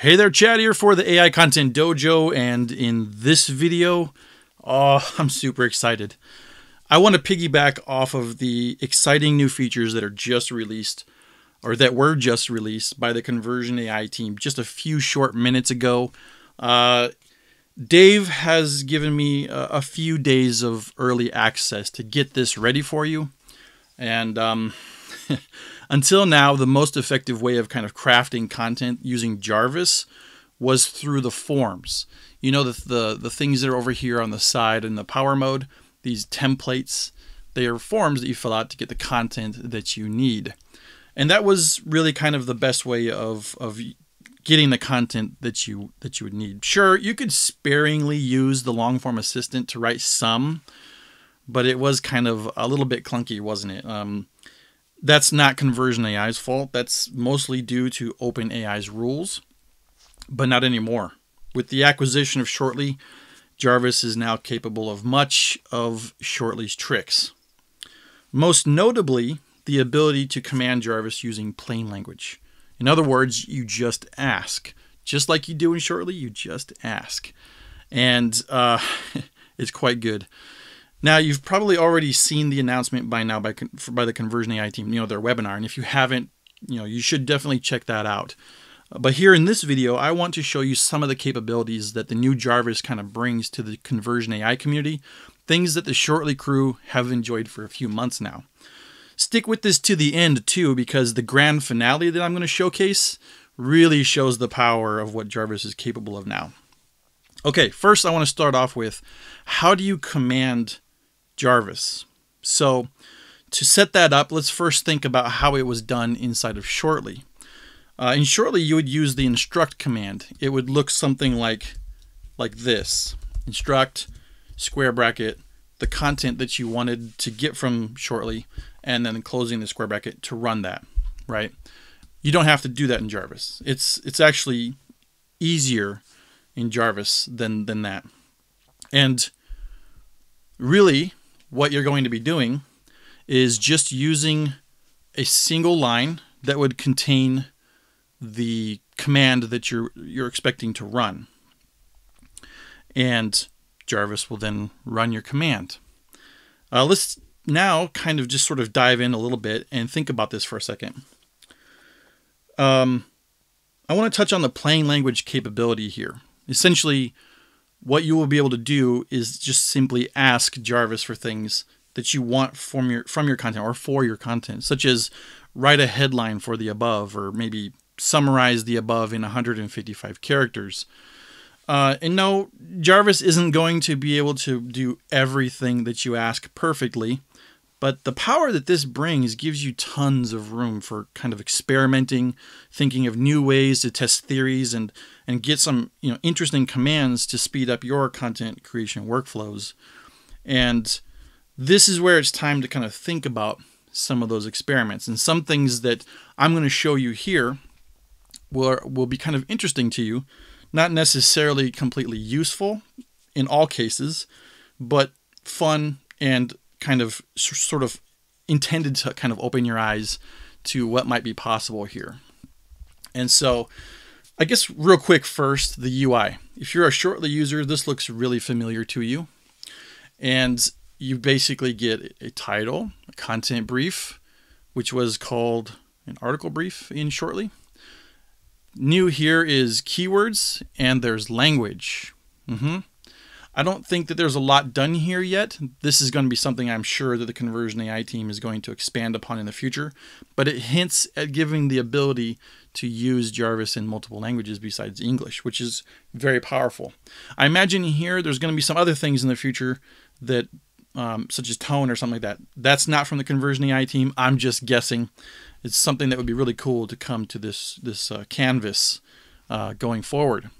Hey there, Chad here for the AI Content Dojo, and in this video, oh, I'm super excited. I want to piggyback off of the exciting new features that are just released, or that were just released by the Conversion AI team just a few short minutes ago. Uh, Dave has given me a, a, few days of early access to get this ready for you, and um, Until now, the most effective way of kind of crafting content using Jarvis was through the forms. You know, the, the, the things that are over here on the side in the power mode, these templates, they are forms that you fill out to get the content that you need. And that was really kind of the best way of, of getting the content that you that you would need. Sure, you could sparingly use the long form assistant to write some, but it was kind of a little bit clunky, wasn't it? Um, that's not Conversion AI's fault. That's mostly due to OpenAI's rules, but not anymore. With the acquisition of Shortly, Jarvis is now capable of much of Shortly's tricks. Most notably, the ability to command Jarvis using plain language. In other words, you just ask. Just like you do in Shortly, you just ask. And uh, it's quite good. Now, you've probably already seen the announcement by now by, by the Conversion AI team, you know, their webinar. And if you haven't, you know, you should definitely check that out. But here in this video, I want to show you some of the capabilities that the new Jarvis kind of brings to the Conversion AI community, things that the Shortly crew have enjoyed for a few months now. Stick with this to the end too, because the grand finale that I'm going to showcase really shows the power of what Jarvis is capable of now. Okay, first I want to start off with how do you command Jarvis. So to set that up, let's first think about how it was done inside of Shortly. Uh, in Shortly, you would use the instruct command. It would look something like, like this. Instruct, square bracket, the content that you wanted to get from Shortly, and then closing the square bracket to run that, right? You don't have to do that in Jarvis. It's it's actually easier in Jarvis than than that. And really, what you're going to be doing is just using a single line that would contain the command that you're you're expecting to run. And Jarvis will then run your command. Uh, let's now kind of just sort of dive in a little bit and think about this for a second. Um, I want to touch on the plain language capability here. Essentially, what you will be able to do is just simply ask Jarvis for things that you want from your from your content or for your content, such as write a headline for the above, or maybe summarize the above in 155 characters. Uh, and no, Jarvis isn't going to be able to do everything that you ask perfectly, but the power that this brings gives you tons of room for kind of experimenting, thinking of new ways to test theories and and get some, you know, interesting commands to speed up your content creation workflows. And this is where it's time to kind of think about some of those experiments and some things that I'm going to show you here will will be kind of interesting to you, not necessarily completely useful in all cases, but fun and kind of sort of intended to kind of open your eyes to what might be possible here. And so, I guess real quick first, the UI. If you're a Shortly user, this looks really familiar to you. And you basically get a title, a content brief, which was called an article brief in Shortly. New here is keywords and there's language. Mm-hmm. I don't think that there's a lot done here yet. This is going to be something I'm sure that the Conversion AI team is going to expand upon in the future, but it hints at giving the ability to use Jarvis in multiple languages besides English, which is very powerful. I imagine here there's going to be some other things in the future that, um, such as tone or something like that. That's not from the Conversion AI team. I'm just guessing. It's something that would be really cool to come to this this uh, canvas uh, going forward.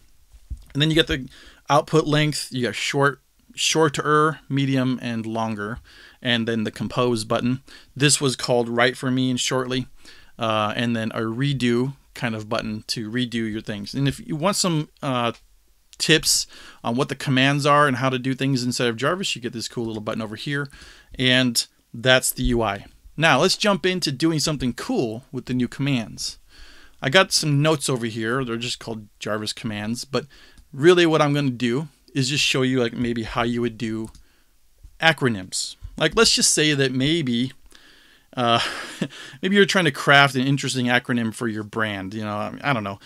And then you get the output length, you got short, shorter, medium, and longer, and then the compose button. This was called write for me and shortly, uh, and then a redo kind of button to redo your things. And if you want some uh, tips on what the commands are and how to do things inside of Jarvis, you get this cool little button over here, and that's the UI. Now let's jump into doing something cool with the new commands. I got some notes over here. They're just called Jarvis commands, but really what I'm going to do is just show you like maybe how you would do acronyms. Like let's just say that maybe uh, maybe you're trying to craft an interesting acronym for your brand. You know, I don't know.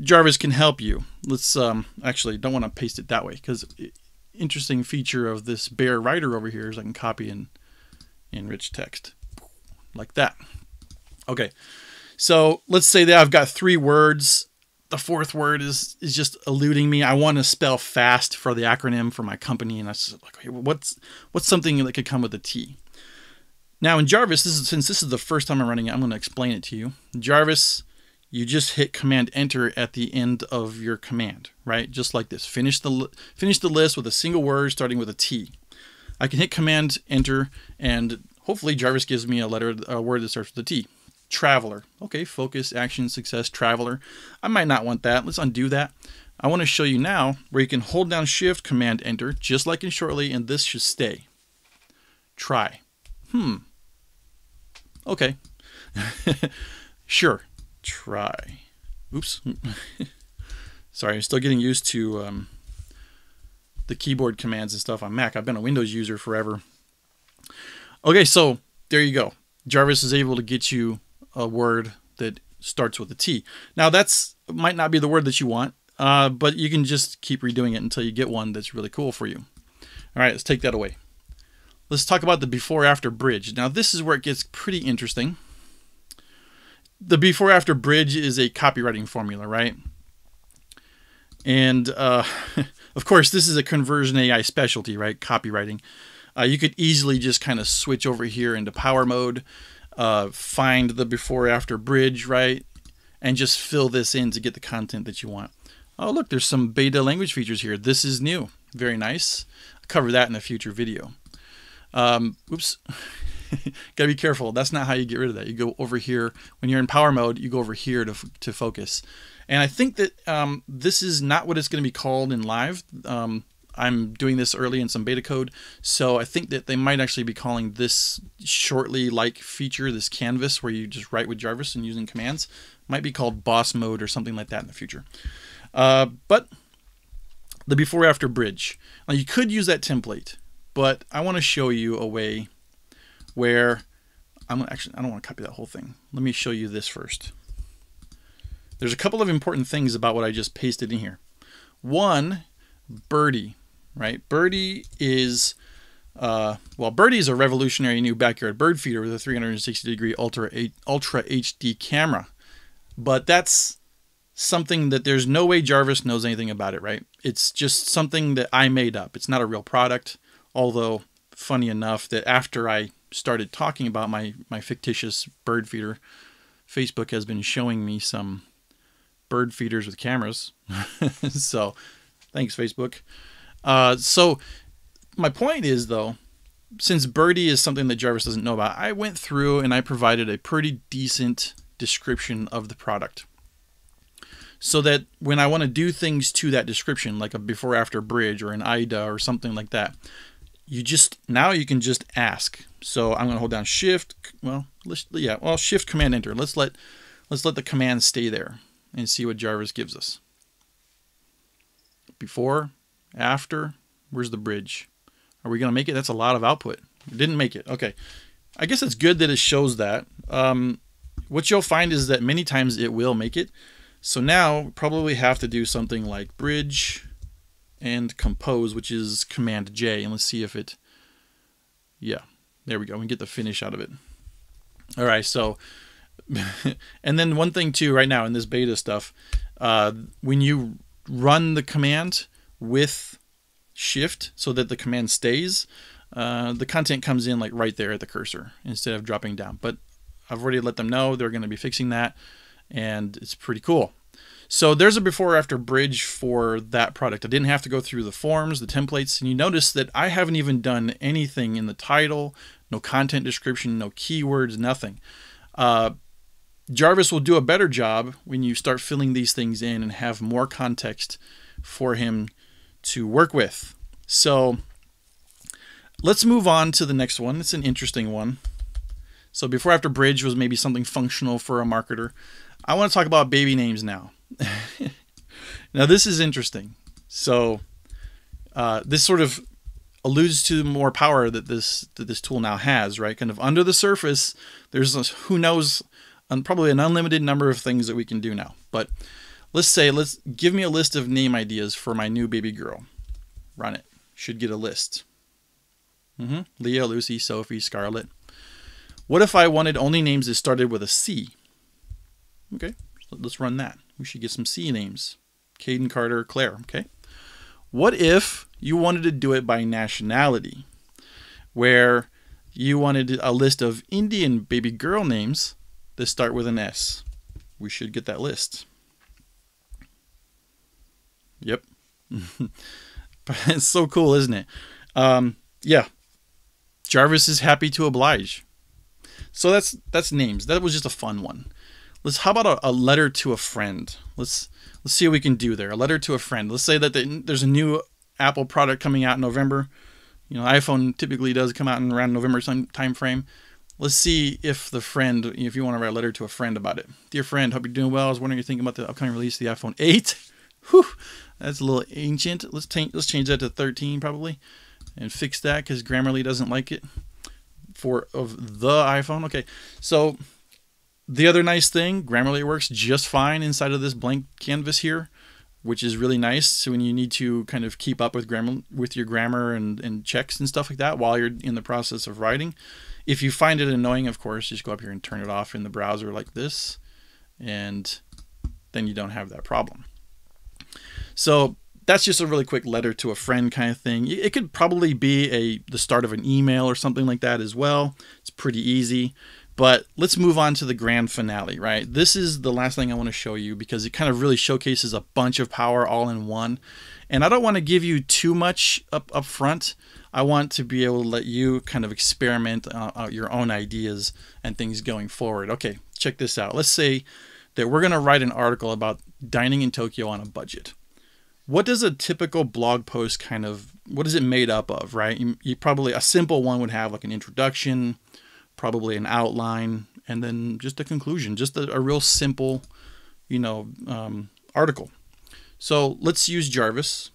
Jarvis can help you. Let's um, actually don't want to paste it that way because interesting feature of this bear writer over here is I can copy and enrich text like that. Okay, so let's say that I've got three words. The fourth word is is just eluding me. I want to spell fast for the acronym for my company, and I was like, what's what's something that could come with a T? Now in Jarvis, this is since this is the first time I'm running it, I'm going to explain it to you. Jarvis, you just hit Command Enter at the end of your command, right? Just like this. Finish the finish the list with a single word starting with a T. I can hit Command Enter, and hopefully Jarvis gives me a letter, a word that starts with a T. Traveler. Okay, focus, action, success, traveler. I might not want that. Let's undo that. I want to show you now where you can hold down Shift, Command Enter, just like in Shortly, and this should stay. Try. Hmm. Okay. sure. Try. Oops. Sorry, I'm still getting used to um, the keyboard commands and stuff on Mac. I've been a Windows user forever. Okay, so there you go. Jarvis is able to get you a word that starts with a T. Now that's might not be the word that you want, uh, but you can just keep redoing it until you get one that's really cool for you. All right, let's take that away. Let's talk about the before after bridge. Now this is where it gets pretty interesting. The before after bridge is a copywriting formula, right? And uh, of course, this is a conversion AI specialty, right? Copywriting. Uh, you could easily just kind of switch over here into power mode uh, find the before after bridge, right? And just fill this in to get the content that you want. Oh, look, there's some beta language features here. This is new. Very nice. I'll cover that in a future video. Um, oops. Gotta be careful. That's not how you get rid of that. You go over here. When you're in power mode, you go over here to, to focus. And I think that um, this is not what it's going to be called in live. Um, I'm doing this early in some beta code, so I think that they might actually be calling this shortly like feature, this canvas where you just write with Jarvis and using commands, might be called boss mode or something like that in the future. Uh, but the before after bridge. Now you could use that template, but I want to show you a way where I'm actually I don't want to copy that whole thing. Let me show you this first. There's a couple of important things about what I just pasted in here. One, Birdie right? Birdie is, uh, well, Birdie is a revolutionary new backyard bird feeder with a 360 degree ultra ultra HD camera, but that's something that there's no way Jarvis knows anything about it, right? It's just something that I made up. It's not a real product, although funny enough that after I started talking about my my fictitious bird feeder, Facebook has been showing me some bird feeders with cameras. so, thanks Facebook. Uh, so my point is though, since Birdie is something that Jarvis doesn't know about, I went through and I provided a pretty decent description of the product. So that when I want to do things to that description, like a before after bridge or an AIDA or something like that, you just now you can just ask. So I'm going to hold down shift, well, let's yeah, well, shift command enter. Let's let let's let the command stay there and see what Jarvis gives us. Before, after, where's the bridge? Are we going to make it? That's a lot of output. didn't make it. Okay. I guess it's good that it shows that. Um, what you'll find is that many times it will make it. So now probably have to do something like bridge and compose, which is command J. And let's see if it, yeah, there we go. We get the finish out of it. All right. So, and then one thing too, right now in this beta stuff, uh, when you run the command, with shift so that the command stays, uh, the content comes in like right there at the cursor instead of dropping down. But I've already let them know they're going to be fixing that and it's pretty cool. So there's a before after bridge for that product. I didn't have to go through the forms, the templates, and you notice that I haven't even done anything in the title, no content description, no keywords, nothing. Uh, Jarvis will do a better job when you start filling these things in and have more context for him to work with. So let's move on to the next one. It's an interesting one. So before after bridge was maybe something functional for a marketer. I want to talk about baby names now. now, this is interesting. So, uh, this sort of alludes to more power that this that this tool now has, right? Kind of under the surface, there's a, who knows, probably an unlimited number of things that we can do now. But let's say, let's give me a list of name ideas for my new baby girl. Run it. Should get a list. Mm-hmm. Leah, Lucy, Sophie, Scarlett. What if I wanted only names that started with a C? Okay, let's run that. We should get some C names. Caden, Carter, Claire. Okay. What if you wanted to do it by nationality, where you wanted a list of Indian baby girl names that start with an S? We should get that list. Yep. it's so cool, isn't it? Um, yeah. Jarvis is happy to oblige. So that's that's names. That was just a fun one. Let's how about a, a letter to a friend? Let's let's see what we can do there. A letter to a friend. Let's say that the, there's a new Apple product coming out in November. You know, iPhone typically does come out in around November time frame. Let's see if the friend, if you want to write a letter to a friend about it. Dear friend, hope you're doing well. I was wondering you're thinking about the upcoming release of the iPhone 8. Whew, that's a little ancient. Let's, let's change that to 13 probably and fix that because Grammarly doesn't like it for of the iPhone. Okay, so the other nice thing, Grammarly works just fine inside of this blank canvas here, which is really nice. So when you need to kind of keep up with grammar with your grammar and, and checks and stuff like that while you're in the process of writing. If you find it annoying, of course, just go up here and turn it off in the browser like this, and then you don't have that problem. So that's just a really quick letter to a friend kind of thing. It could probably be a the start of an email or something like that as well. It's pretty easy. But let's move on to the grand finale, right? This is the last thing I want to show you because it kind of really showcases a bunch of power all in one. And I don't want to give you too much up, up front. I want to be able to let you kind of experiment uh, out your own ideas and things going forward. Okay, check this out. Let's say that we're going to write an article about dining in Tokyo on a budget what does a typical blog post kind of what is it made up of right you, you, probably a simple one would have like an introduction probably an outline and then just a conclusion just a, a real simple you know um, article so let's use jarvis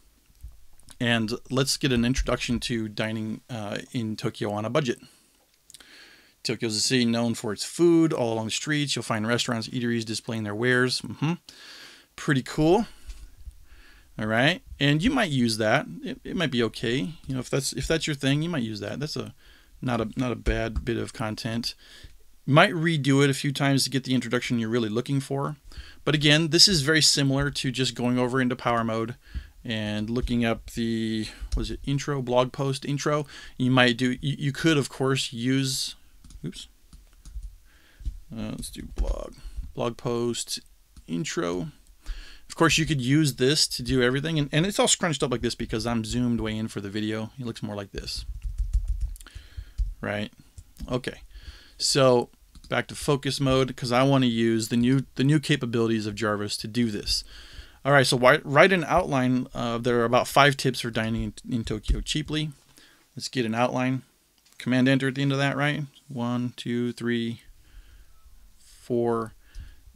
and let's get an introduction to dining uh, in tokyo on a budget Tokyo is a city known for its food. All along the streets, you'll find restaurants, eateries displaying their wares. Mm-hmm. Pretty cool. All right, and you might use that. It, it might be okay. You know, if that's if that's your thing, you might use that. That's a not a not a bad bit of content. might redo it a few times to get the introduction you're really looking for. But again, this is very similar to just going over into power mode and looking up the was it intro blog post intro. You might do. You, you could of course use. Oops. Uh, let's do blog blog post intro. Of course, you could use this to do everything, and, and it's all scrunched up like this because I'm zoomed way in for the video. It looks more like this, right? Okay, so back to focus mode because I want to use the new the new capabilities of Jarvis to do this. All right, so why, write an outline. Uh, there are about five tips for dining in, in Tokyo cheaply. Let's get an outline. Command Enter at the end of that, right? One, two, three, four,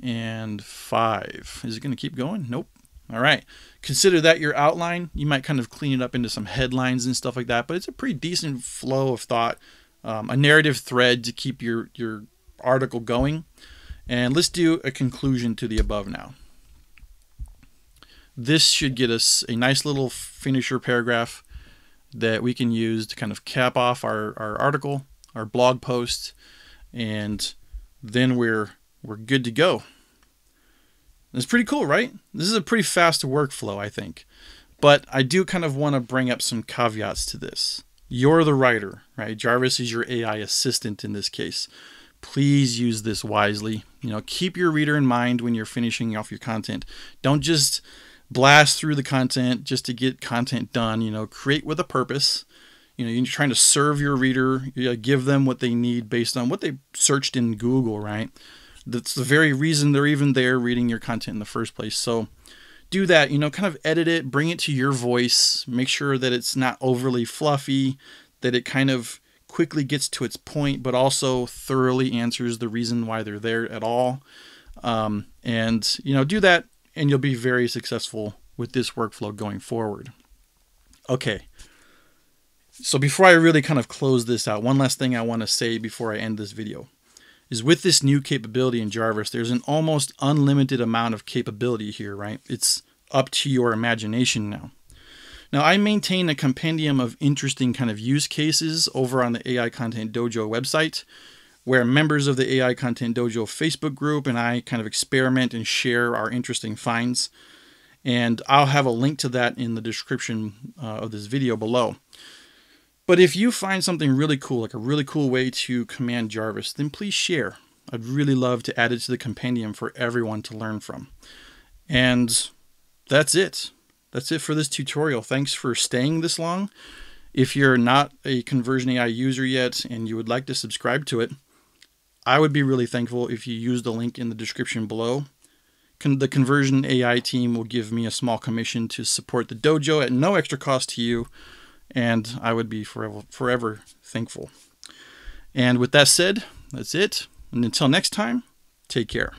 and five. Is it going to keep going? Nope. All right. Consider that your outline. You might kind of clean it up into some headlines and stuff like that, but it's a pretty decent flow of thought, um, a narrative thread to keep your, your article going. And let's do a conclusion to the above now. This should get us a nice little finisher paragraph that we can use to kind of cap off our, our article, our blog post, and then we're we're good to go. It's pretty cool, right? This is a pretty fast workflow, I think. But I do kind of want to bring up some caveats to this. You're the writer, right? Jarvis is your AI assistant in this case. Please use this wisely. You know, keep your reader in mind when you're finishing off your content. Don't just blast through the content just to get content done. You know, create with a purpose. You know, you're trying to serve your reader, you give them what they need based on what they searched in Google, right? That's the very reason they're even there reading your content in the first place. So do that, you know, kind of edit it, bring it to your voice, make sure that it's not overly fluffy, that it kind of quickly gets to its point, but also thoroughly answers the reason why they're there at all. Um, and, you know, do that and you'll be very successful with this workflow going forward. Okay. So before I really kind of close this out, one last thing I want to say before I end this video is with this new capability in Jarvis, there's an almost unlimited amount of capability here, right? It's up to your imagination now. Now, I maintain a compendium of interesting kind of use cases over on the AI Content Dojo website, where members of the AI Content Dojo Facebook group and I kind of experiment and share our interesting finds. And I'll have a link to that in the description uh, of this video below. But if you find something really cool, like a really cool way to command Jarvis, then please share. I'd really love to add it to the compendium for everyone to learn from. And that's it. That's it for this tutorial. Thanks for staying this long. If you're not a Conversion AI user yet and you would like to subscribe to it, I would be really thankful if you use the link in the description below. Con the Conversion AI team will give me a small commission to support the dojo at no extra cost to you, and I would be forever, forever thankful. And with that said, that's it. And until next time, take care.